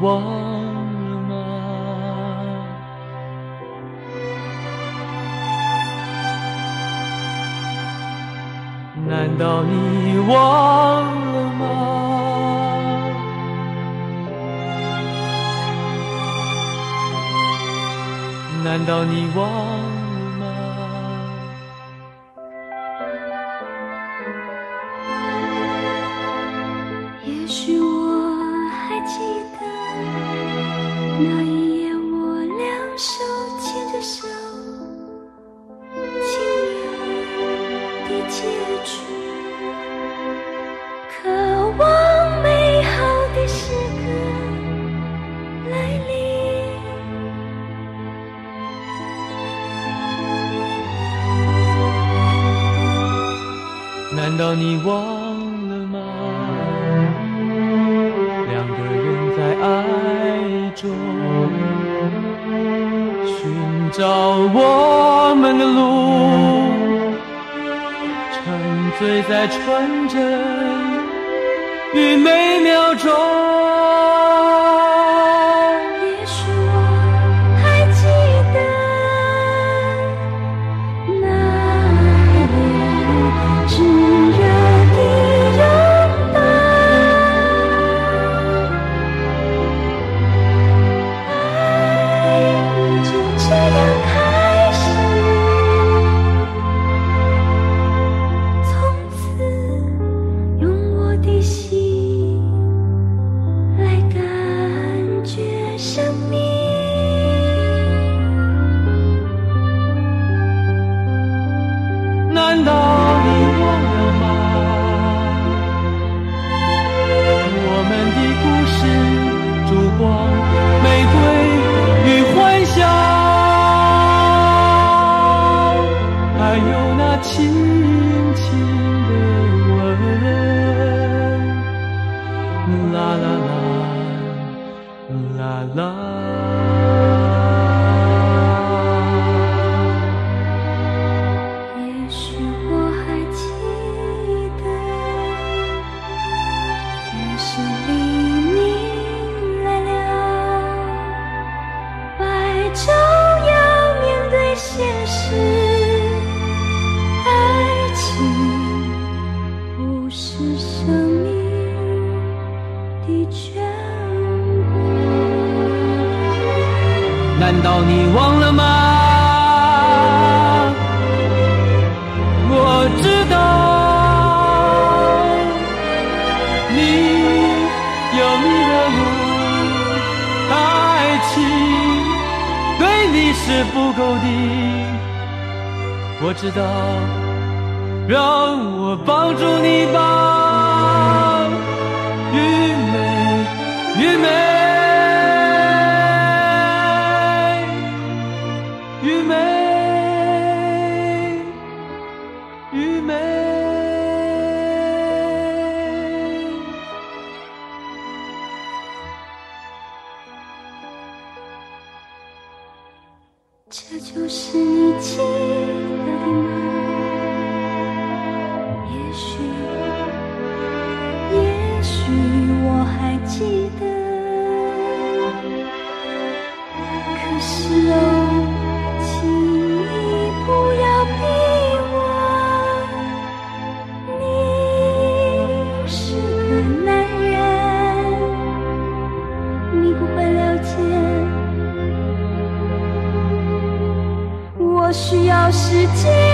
忘了吗？难道你忘了吗？难道你忘那一夜，我两手牵着手，轻柔地接触，渴望美好的时刻来临。难道你忘了吗？两个人在爱中照我们的路，沉醉在纯真与美妙中。轻轻的吻，啦啦啦，啦啦。难道你忘了吗？我知道你有你的路，爱情对你是不够的。我知道，让我帮助你吧，愚昧，愚昧。这就是你记得的吗？也许，也许我还记得。可是世界。